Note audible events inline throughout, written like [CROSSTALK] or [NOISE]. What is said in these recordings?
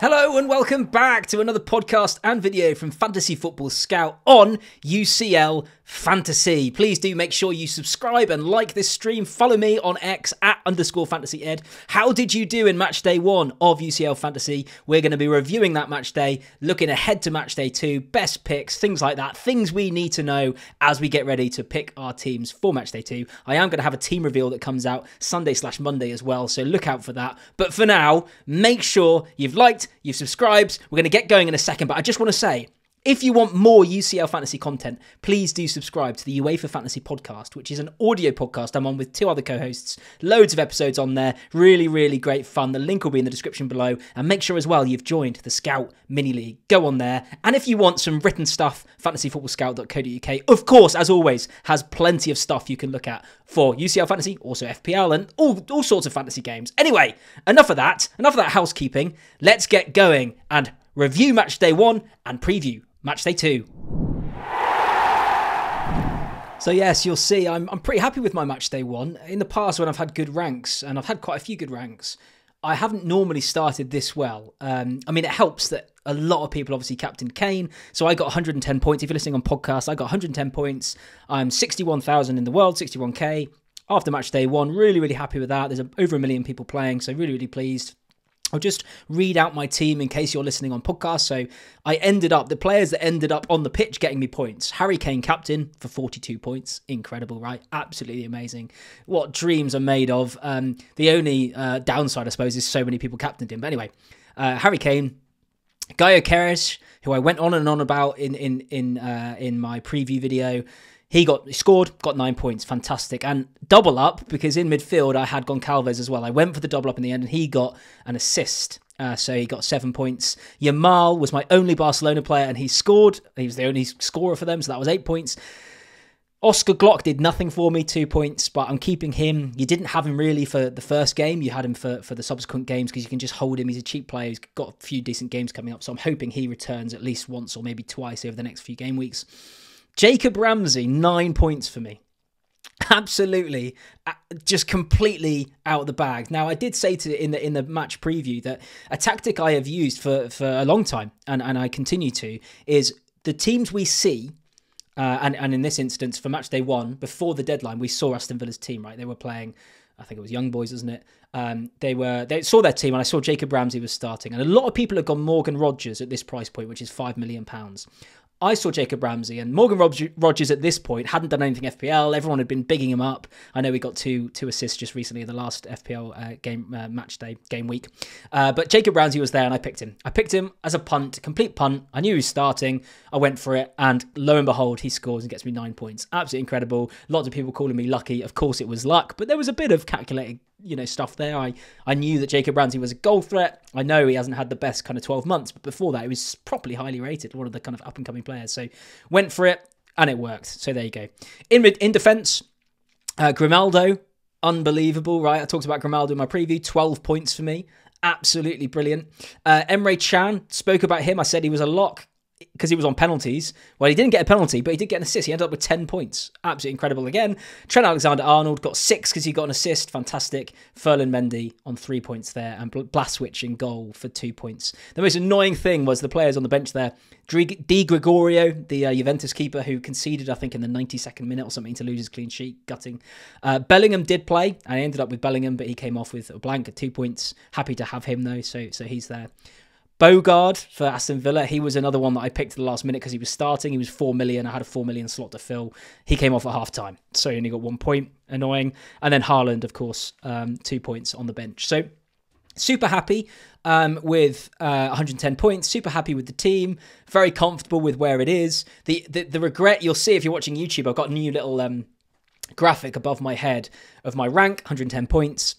Hello and welcome back to another podcast and video from Fantasy Football Scout on UCL Fantasy. Please do make sure you subscribe and like this stream. Follow me on X at underscore fantasy ed. How did you do in match day one of UCL Fantasy? We're going to be reviewing that match day, looking ahead to match day two, best picks, things like that, things we need to know as we get ready to pick our teams for match day two. I am going to have a team reveal that comes out Sunday slash Monday as well, so look out for that. But for now, make sure you've liked, you've subscribed. We're going to get going in a second, but I just want to say, if you want more UCL fantasy content, please do subscribe to the UEFA Fantasy Podcast, which is an audio podcast I'm on with two other co hosts. Loads of episodes on there. Really, really great fun. The link will be in the description below. And make sure as well you've joined the Scout Mini League. Go on there. And if you want some written stuff, fantasyfootballscout.co.uk, of course, as always, has plenty of stuff you can look at for UCL Fantasy, also FPL, and all, all sorts of fantasy games. Anyway, enough of that. Enough of that housekeeping. Let's get going and review match day one and preview match day two. So yes, you'll see I'm, I'm pretty happy with my match day one. In the past when I've had good ranks, and I've had quite a few good ranks, I haven't normally started this well. Um, I mean, it helps that a lot of people obviously captain Kane. So I got 110 points. If you're listening on podcast, I got 110 points. I'm 61,000 in the world, 61k. After match day one, really, really happy with that. There's over a million people playing, so really, really pleased. I'll just read out my team in case you're listening on podcast. So I ended up, the players that ended up on the pitch getting me points. Harry Kane, captain, for 42 points. Incredible, right? Absolutely amazing. What dreams are made of. Um, the only uh, downside, I suppose, is so many people captained him. But anyway, uh, Harry Kane, Gyökeres, who I went on and on about in in in uh, in my preview video. He got he scored, got nine points, fantastic, and double up because in midfield I had Goncalves as well. I went for the double up in the end, and he got an assist. Uh, so he got seven points. Yamal was my only Barcelona player, and he scored. He was the only scorer for them, so that was eight points. Oscar Gloukh did nothing for me, two points, but I'm keeping him. You didn't have him really for the first game. You had him for, for the subsequent games because you can just hold him. He's a cheap player. He's got a few decent games coming up. So I'm hoping he returns at least once or maybe twice over the next few game weeks. Jacob Ramsey, nine points for me. Absolutely, uh, just completely out of the bag. Now, I did say to in the in the match preview that a tactic I have used for for a long time, and and I continue to, is the teams we see uh, and, and in this instance, for match day one, before the deadline, we saw Aston Villa's team, right? They were playing, I think it was Young Boys, isn't it? Um, they were they saw their team, and I saw Jacob Ramsey was starting, and a lot of people have gone Morgan Rogers at this price point, which is five million pounds. I saw Jacob Ramsey and Morgan Rogers at this point hadn't done anything FPL. Everyone had been bigging him up. I know he got two two assists just recently in the last FPL uh, game uh, match day game week. Uh, but Jacob Ramsey was there and I picked him. I picked him as a punt, complete punt. I knew he was starting. I went for it and lo and behold, he scores and gets me nine points. Absolutely incredible. Lots of people calling me lucky. Of course, it was luck, but there was a bit of calculated you know stuff there. I I knew that Jacob Ramsey was a goal threat. I know he hasn't had the best kind of 12 months, but before that he was properly highly rated, one of the kind of up and coming players. So went for it and it worked. So there you go. In in defense, uh, Grimaldo, unbelievable, right? I talked about Grimaldo in my preview. 12 points for me. Absolutely brilliant. Uh, Emre Can spoke about him. I said he was a lock because he was on penalties. Well, he didn't get a penalty, but he did get an assist. He ended up with 10 points. Absolutely incredible again. Trent Alexander Arnold got six because he got an assist. Fantastic. Ferland Mendy on three points there, and Blaswich in goal for two points. The most annoying thing was the players on the bench there. Di Gregorio, the uh, Juventus keeper who conceded, I think, in the 92nd minute or something to lose his clean sheet, gutting. Uh, Bellingham did play, and I ended up with Bellingham, but he came off with a blank at two points. Happy to have him, though, so, so he's there. Bogarde for Aston Villa, he was another one that I picked at the last minute because he was starting. He was 4 million. I had a 4 million slot to fill. He came off at half time, so he only got one point. Annoying. And then Haaland, of course, um, two points on the bench. So super happy um, with uh, 110 points. Super happy with the team. Very comfortable with where it is. The, the, the regret you'll see if you're watching YouTube, I've got a new little um, graphic above my head of my rank 110 points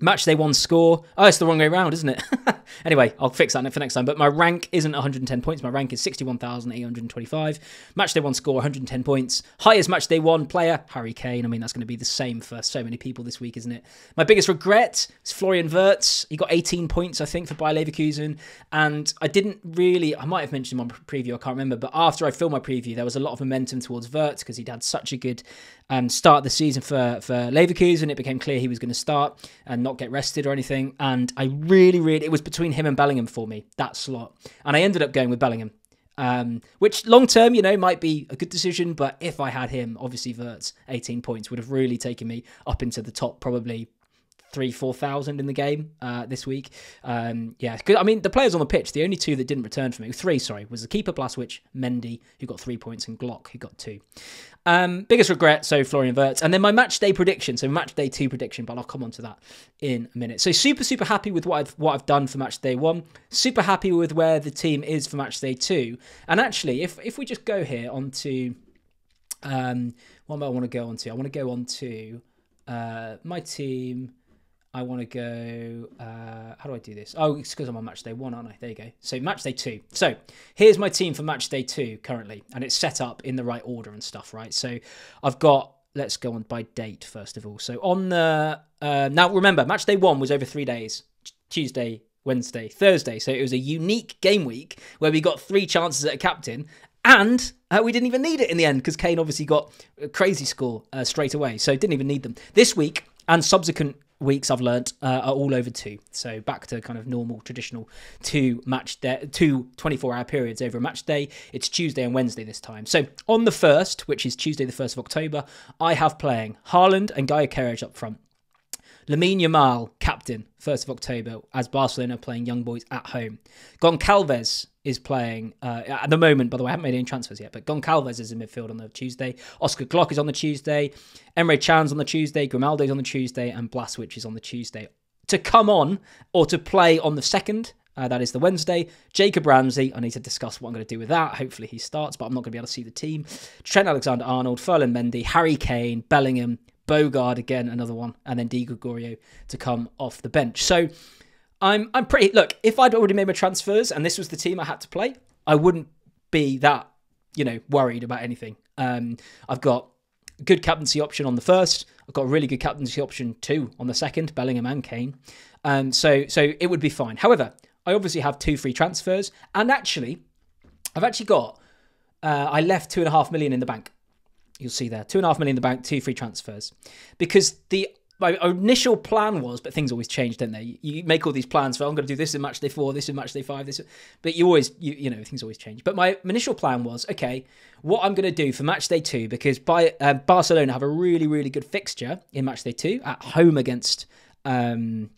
Match day one score. Oh, it's the wrong way around, isn't it? [LAUGHS] anyway, I'll fix that for next time. But my rank isn't 110 points. My rank is 61,825. Match day one score, 110 points. Highest match day one player, Harry Kane. I mean, that's going to be the same for so many people this week, isn't it? My biggest regret is Florian Wirtz. He got 18 points, I think, for Bayer Leverkusen. And I didn't really, I might have mentioned him on preview, I can't remember. But after I filmed my preview, there was a lot of momentum towards Wirtz because he'd had such a good um, start the season for for Leverkusen. It became clear he was going to start and not get rested or anything. And I really, really, it was between him and Bellingham for me that slot, and I ended up going with Bellingham. Um, which long term, you know, might be a good decision, but if I had him, obviously Wirtz 18 points would have really taken me up into the top, probably three, four thousand in the game uh, this week. Um, yeah, I mean the players on the pitch, the only two that didn't return for me, three, sorry, was the keeper Blaswich, Mendy, who got three points, and Gloukh, who got two. Um, biggest regret, so Florian Wirtz, and then my match day prediction, so match day two prediction, but I'll come on to that in a minute. So super, super happy with what I've what I've done for match day one. Super happy with where the team is for match day two. And actually, if if we just go here onto, um, what I want to go on to? I want to go on to uh, my team. I want to go. Uh, how do I do this? Oh, it's because I'm on match day one, aren't I? There you go. So match day two. So here's my team for match day two currently, and it's set up in the right order and stuff, right? So I've got. Let's go on by date first of all. So on the uh, now, remember, match day one was over three days: Tuesday, Wednesday, Thursday. So it was a unique game week where we got three chances at a captain, and uh, we didn't even need it in the end because Kane obviously got a crazy score uh, straight away. So didn't even need them. This week and subsequent weeks I've learnt uh, are all over two. So back to kind of normal, traditional two match day, two 24 hour periods over a match day. It's Tuesday and Wednesday this time. So on the first, which is Tuesday the 1st of October, I have playing Haaland and Gyökeres up front. Lamine Yamal, captain, 1st of October, as Barcelona playing Young Boys at home. Goncalves is playing uh, at the moment. By the way, I haven't made any transfers yet, but Goncalves is in midfield on the Tuesday. Oscar Gloukh is on the Tuesday. Emre Can's on the Tuesday. Grimaldo's on the Tuesday, and Blaswich is on the Tuesday. To come on or to play on the second, uh, that is the Wednesday. Jacob Ramsey, I need to discuss what I'm going to do with that. Hopefully he starts, but I'm not going to be able to see the team. Trent Alexander Arnold, Ferland Mendy, Harry Kane, Bellingham, Bogarde again, another one, and then Di Gregorio to come off the bench. So I'm I'm pretty look, if I'd already made my transfers and this was the team I had to play, I wouldn't be that, you know, worried about anything. Um, I've got good captaincy option on the first. I've got a really good captaincy option too on the second, Bellingham and Kane. Um, so so it would be fine. However, I obviously have two free transfers, and actually, I've actually got uh, I left two and a half million in the bank. You'll see there, two and a half million in the bank, two free transfers, because the my initial plan was, but things always change, don't they? You make all these plans for I'm going to do this in match day four, this in match day five, this, but you always, you, you know, things always change. But my initial plan was, okay, what I'm going to do for match day two, because by uh, Barcelona have a really, really good fixture in match day two at home against um,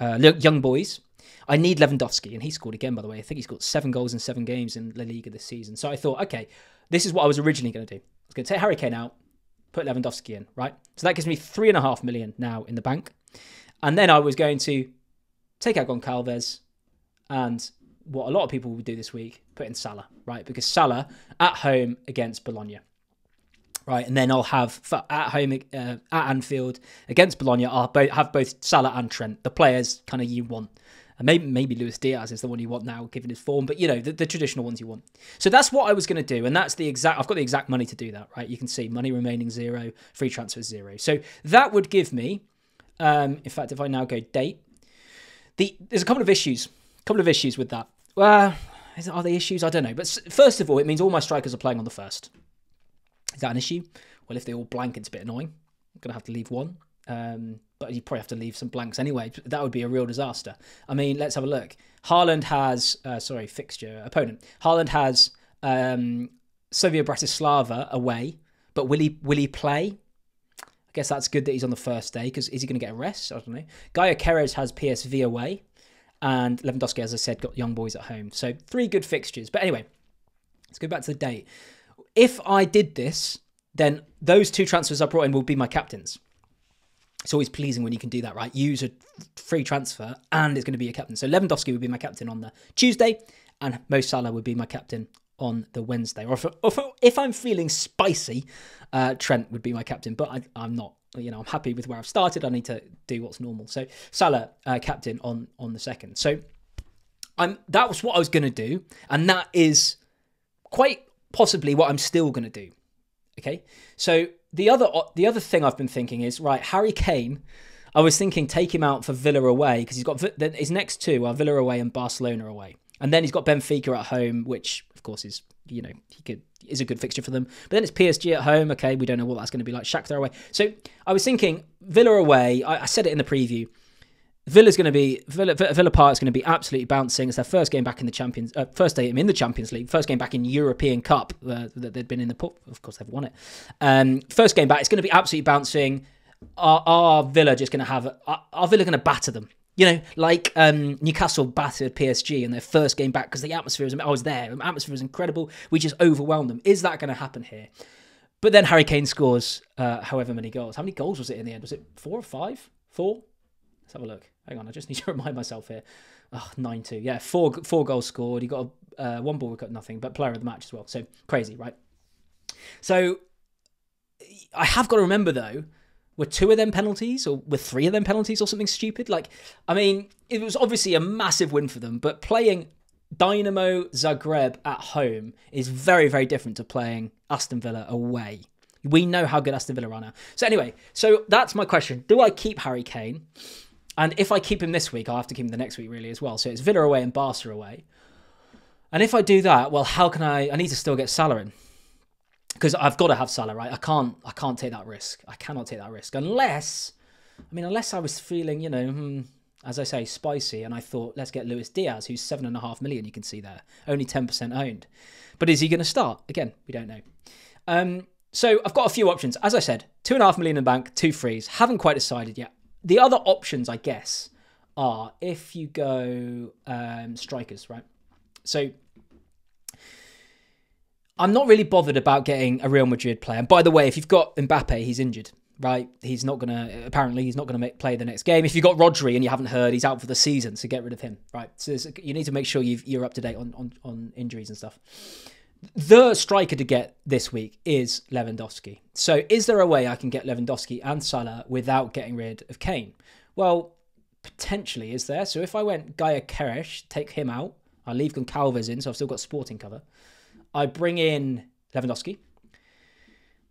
uh, young boys. I need Lewandowski, and he scored again, by the way. I think he's got seven goals in seven games in La Liga this season. So I thought, okay, this is what I was originally going to do. I was going to take Harry Kane out, put Lewandowski in, right? So that gives me three and a half million now in the bank. And then I was going to take out Goncalves and what a lot of people would do this week, put in Salah, right? Because Salah at home against Bologna. Right, and then I'll have at home uh, at Anfield against Bologna. I'll have both Salah and Trent, the players kind of you want. And maybe maybe Luis Diaz is the one you want now, given his form. But you know the, the traditional ones you want. So that's what I was going to do, and that's the exact. I've got the exact money to do that. Right, you can see money remaining zero, free transfer zero. So that would give me. Um, in fact, if I now go date, the there's a couple of issues. A couple of issues with that. Well, are they issues? I don't know. But first of all, it means all my strikers are playing on the first. Is that an issue? Well, if they all blank, it's a bit annoying. I'm gonna have to leave one. Um, but you probably have to leave some blanks anyway. That would be a real disaster. I mean, let's have a look. Haaland has, uh, sorry, fixture opponent. Haaland has um, Slavia Bratislava away, but will he will he play? I guess that's good that he's on the first day because is he going to get a rest? I don't know. Gyökeres has PSV away, and Lewandowski, as I said, got young boys at home. So three good fixtures. But anyway, let's go back to the date. If I did this, then those two transfers I brought in will be my captains it's always pleasing when you can do that, right? Use a free transfer and it's going to be your captain. So Lewandowski would be my captain on the Tuesday, and Mo Salah would be my captain on the Wednesday. Or if, if, I'm feeling spicy, uh, Trent would be my captain, but I, am not. You know, I'm happy with where I've started. I need to do what's normal. So Salah, uh, captain on on the second. So I'm that was what I was going to do, and that is quite possibly what I'm still going to do. Okay, so the other the other thing I've been thinking is right, Harry Kane. I was thinking take him out for Villa away because he's got his next two are Villa away and Barcelona away. and then he's got Benfica at home, which of course is you know he could is a good fixture for them. But then it's PSG at home. Okay, we don't know what that's going to be like. Shakhtar away. So I was thinking Villa away. I, I said it in the preview. Villa's going to be Villa, Villa Park's going to be absolutely bouncing. It's their first game back in the Champions, uh, first game in the Champions League, first game back in European Cup uh, that they'd been in the. Of course, they've won it. Um, first game back, it's going to be absolutely bouncing. Are, are Villa just going to have? Are, are Villa going to batter them? You know, like um, Newcastle battered PSG in their first game back because the atmosphere was. I was there. The atmosphere was incredible. We just overwhelmed them. Is that going to happen here? But then Harry Kane scores uh, however many goals. How many goals was it in the end? Was it four or five? Four? Let's have a look. Hang on, I just need to [LAUGHS] remind myself here. Oh, 9 2. Yeah, four four goals scored. He got a, uh, one ball, got nothing, but player of the match as well. So crazy, right? So I have got to remember, though, were two of them penalties or were three of them penalties or something stupid? Like, I mean, it was obviously a massive win for them, but playing Dynamo Zagreb at home is very, very different to playing Aston Villa away. We know how good Aston Villa are now. So anyway, so that's my question. Do I keep Harry Kane? And if I keep him this week, I'll have to keep him the next week really as well. So it's Villa away and Barca away. And if I do that, well, how can I? I need to still get Salah in because I've got to have Salah, right? I can't, I can't take that risk. I cannot take that risk unless, I mean, unless I was feeling, you know, hmm, as I say, spicy, and I thought, let's get Luis Diaz, who's seven and a half million. You can see there, only ten percent owned. But is he going to start again? We don't know. Um, so I've got a few options. As I said, two and a half million in the bank, two frees. Haven't quite decided yet the other options, I guess, are if you go um, strikers, right? So I'm not really bothered about getting a Real Madrid player. And by the way, if you've got Mbappe, he's injured, right? He's not gonna. Apparently, he's not gonna make, play the next game. If you've got Rodri and you haven't heard, he's out for the season, so get rid of him, right? So you need to make sure you are up to date on, on on injuries and stuff. The striker to get this week is Lewandowski. So, is there a way I can get Lewandowski and Salah without getting rid of Kane? Well, potentially, is there? So, if I went Gyökeres, take him out, I leave Goncalves in, so I've still got sporting cover. I bring in Lewandowski.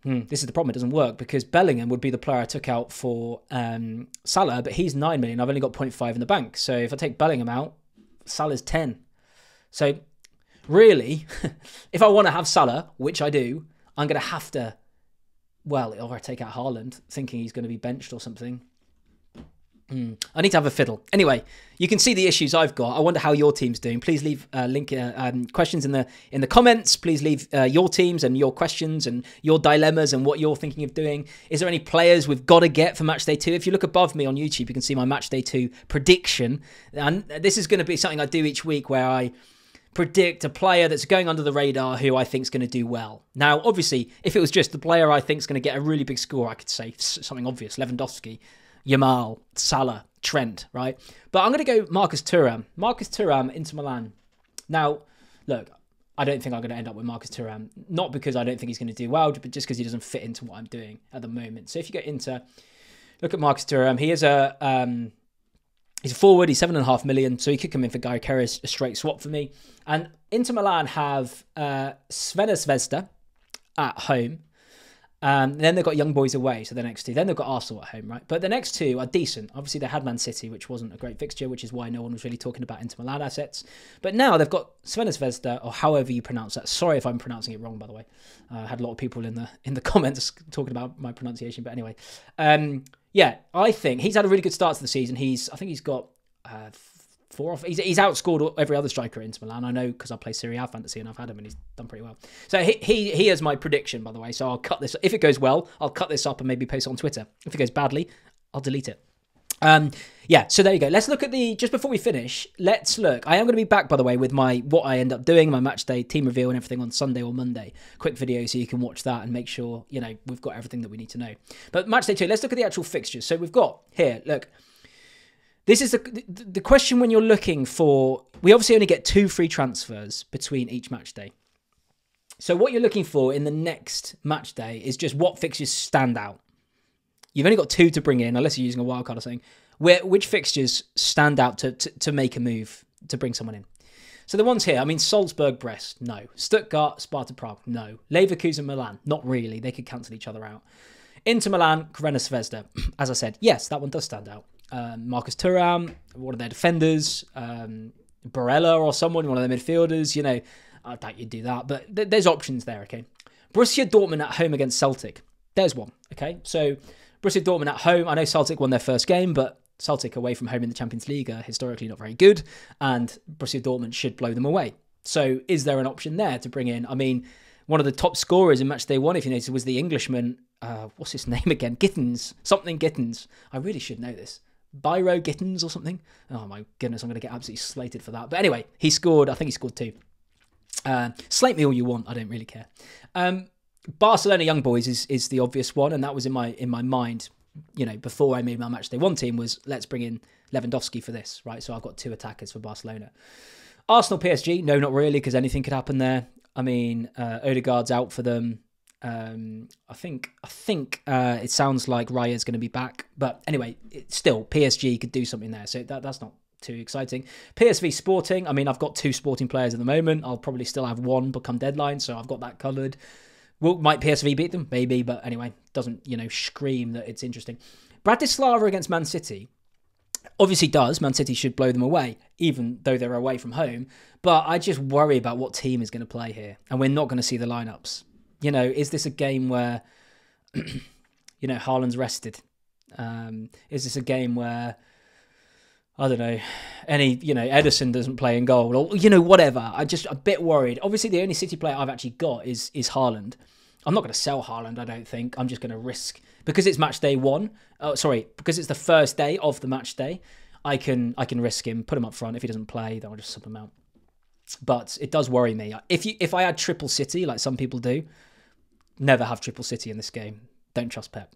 Hmm, this is the problem. It doesn't work because Bellingham would be the player I took out for um, Salah, but he's 9 million. I've only got 0.5 in the bank. So if I take Bellingham out, Salah's 10. So really, [LAUGHS] if I want to have Salah, which I do, I'm going to have to, well, or I take out Haaland, thinking he's going to be benched or something. Mm. I need to have a fiddle. Anyway, you can see the issues I've got. I wonder how your team's doing. Please leave uh, link uh, um, questions in the in the comments. Please leave uh, your teams and your questions and your dilemmas and what you're thinking of doing. Is there any players we've got to get for match day two? If you look above me on YouTube, you can see my match day two prediction. And this is going to be something I do each week where I predict a player that's going under the radar who I think is going to do well. Now, obviously, if it was just the player I think is going to get a really big score, I could say something obvious Lewandowski, Yamal, Salah, Trent, right? But I'm going to go Marcus Thuram. Marcus Thuram Inter Milan. Now, look, I don't think I'm going to end up with Marcus Thuram. Not because I don't think he's going to do well, but just because he doesn't fit into what I'm doing at the moment. So if you get into, look at Marcus Thuram, he is a um, He's a forward. He's seven and a half million, so he could come in for Guy Gyökeres, a straight swap for me. And Inter Milan have uh, Crvena Zvezda at home. Um, then they've got Young Boys away, so the next two. Then they've got Arsenal at home, right? But the next two are decent. Obviously, they had Man City, which wasn't a great fixture, which is why no one was really talking about Inter Milan assets. But now they've got Crvena Zvezda, or however you pronounce that. Sorry if I'm pronouncing it wrong, by the way. Uh, I had a lot of people in the in the [LAUGHS] comments talking about my pronunciation, but anyway. Um, yeah, I think he's had a really good start to the season. He's, I think he's got uh, four off. He's, he's outscored every other striker in Milan. I know because I play Serie A fantasy and I've had him and he's done pretty well. So he, he he is my prediction, by the way. So I'll cut this. If it goes well, I'll cut this up and maybe post it on Twitter. If it goes badly, I'll delete it. Um, yeah, so there you go. Let's look at the just before we finish. Let's look. I am going to be back, by the way, with my what I end up doing, my match day team reveal, and everything on Sunday or Monday. Quick video so you can watch that and make sure you know we've got everything that we need to know. But match day two. Let's look at the actual fixtures. So we've got here. Look, this is the the question when you're looking for. We obviously only get two free transfers between each match day. So what you're looking for in the next match day is just what fixtures stand out. You've only got two to bring in, unless you're using a wild card or something. Where which fixtures stand out to, to, to make a move to bring someone in? So the ones here, I mean, Salzburg, Brest, no. Stuttgart, Sparta Prague, no. Leverkusen, Milan, not really. They could cancel each other out. Inter Milan, Crvena Zvezda. [CLEARS THROAT] As I said, yes, that one does stand out. Um, Marcus Thuram, one of their defenders. Um, Barella or someone, one of the midfielders. You know, I doubt you'd do that, but th- there's options there. Okay, Borussia Dortmund at home against Celtic. There's one. Okay, so Borussia Dortmund at home. I know Celtic won their first game, but Celtic away from home in the Champions League are historically not very good, and Borussia Dortmund should blow them away. So, is there an option there to bring in? I mean, one of the top scorers in match day one, if you notice, was the Englishman. Uh, what's his [LAUGHS] name again? Gittens, something Gittens. I really should know this. Byro Gittens or something. Oh my goodness, I'm going to get absolutely slated for that. But anyway, he scored. I think he scored two. Uh, slate me all you want. I don't really care. Um, Barcelona young boys is is the obvious one, and that was in my in my mind. You know, before I made my match day one team was let's bring in Lewandowski for this, right? So I've got two attackers for Barcelona. Arsenal PSG, no, not really, because anything could happen there. I mean, uh, Odegaard's out for them. Um, I think I think uh, it sounds like Raya's going to be back, but anyway, it, still PSG could do something there, so that that's not too exciting. PSV Sporting, I mean, I've got two Sporting players at the moment. I'll probably still have one become deadline, so I've got that covered. Will might PSV beat them? Maybe, but anyway, doesn't you know scream that it's interesting. Bratislava against Man City obviously does. Man City should blow them away, even though they're away from home. But I just worry about what team is going to play here, and we're not going to see the lineups. You know, is this a game where, [CLEARS THROAT] you know, Haaland's rested? Um, is this a game where I don't know, any, you know, Ederson doesn't play in goal or, you know, whatever. I'm just a bit worried. Obviously, the only City player I've actually got is is Haaland. I'm not going to sell Haaland, I don't think. I'm just going to risk, because it's match day one, oh, sorry, because it's the first day of the match day, I can I can risk him, put him up front. If he doesn't play, then I'll just sub him out. But it does worry me. If you if I had triple City, like some people do, never have triple City in this game. Don't trust Pep.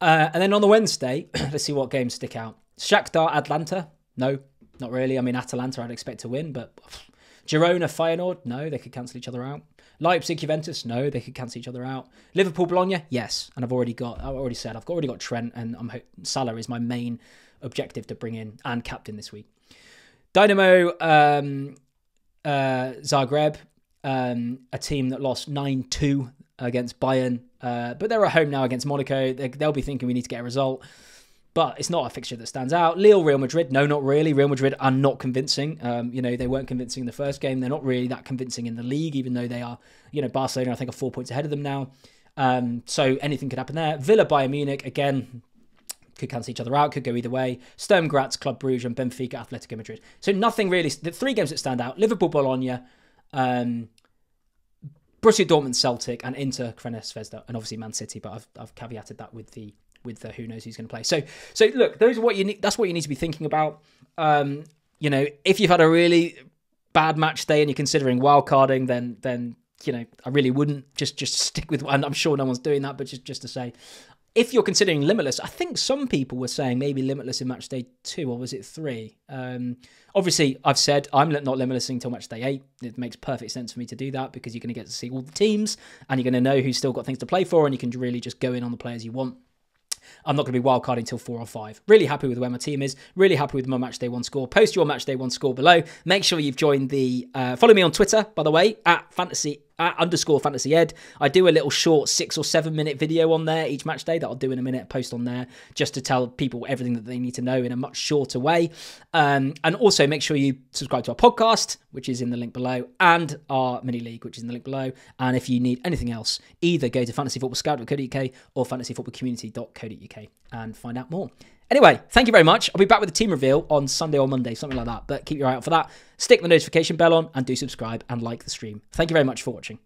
Uh, and then on the Wednesday, [CLEARS THROAT] let's see what games stick out. Shakhtar Atalanta? No, not really. I mean, Atalanta I'd expect to win, but [SIGHS] Girona Feyenoord? No, they could cancel each other out. Leipzig Juventus? No, they could cancel each other out. Liverpool Bologna? Yes, and I've already got. I've already said I've already got Trent, and I'm Salah is my main objective to bring in and captain this week. Dynamo um, uh, Zagreb, um, a team that lost nine two against Bayern, uh, but they're at home now against Monaco. They, they'll be thinking we need to get a result but it's not a fixture that stands out. Lille, Real Madrid, no, not really. Real Madrid are not convincing. Um, you know, they weren't convincing in the first game. They're not really that convincing in the league, even though they are, you know, Barcelona, I think, are four points ahead of them now. Um, so anything could happen there. Villa, Bayern Munich, again, could cancel each other out, could go either way. Sturm Graz, Club Brugge, and Benfica, Atletico Madrid. So nothing really. The three games that stand out: Liverpool, Bologna, um, Borussia Dortmund, Celtic, and Inter, Crvena Zvezda, and obviously Man City. But I've, I've caveated that with the with the who knows who's going to play. So so look, those are what you need. That's what you need to be thinking about. Um, you know, if you've had a really bad match day and you're considering wildcarding, then then you know I really wouldn't just just stick with. And I'm sure no one's doing that, but just just to say. If you're considering limitless, I think some people were saying maybe limitless in match day two, or was it three? Um, obviously, I've said I'm not limitless until match day eight. It makes perfect sense for me to do that because you're going to get to see all the teams and you're going to know who's still got things to play for, and you can really just go in on the players you want. I'm not going to be wildcarding until four or five. Really happy with where my team is. Really happy with my match day one score. Post your match day one score below. Make sure you've joined the. Uh, follow me on Twitter, by the way, at fantasy at underscore fantasy ed. I do a little short six or seven minute video on there each match day that I'll do in a minute, post on there just to tell people everything that they need to know in a much shorter way. Um, and also make sure you subscribe to our podcast, which is in the link below, and our mini league, which is in the link below. And if you need anything else, either go to fantasyfootballscout.co.uk or fantasyfootballcommunity.co.uk and find out more. Anyway, thank you very much. I'll be back with a team reveal on Sunday or Monday, something like that. But keep your eye out for that. Stick the notification bell on and do subscribe and like the stream. Thank you very much for watching.